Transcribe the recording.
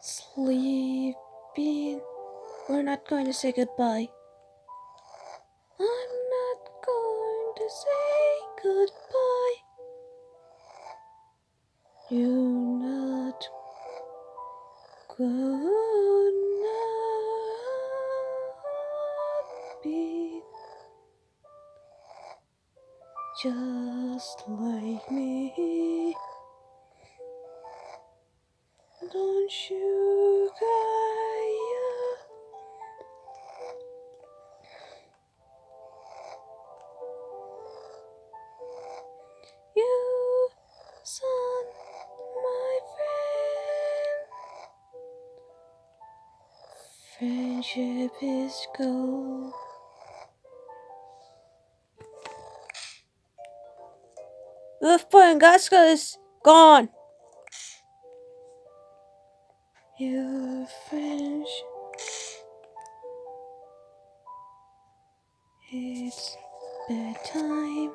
sleeping. We're not going to say goodbye. I'm not going to say goodbye. You're not gonna be just like me. Don't you, friend. Friendship is gold. Gaska is gone. Your friendship. It's bedtime.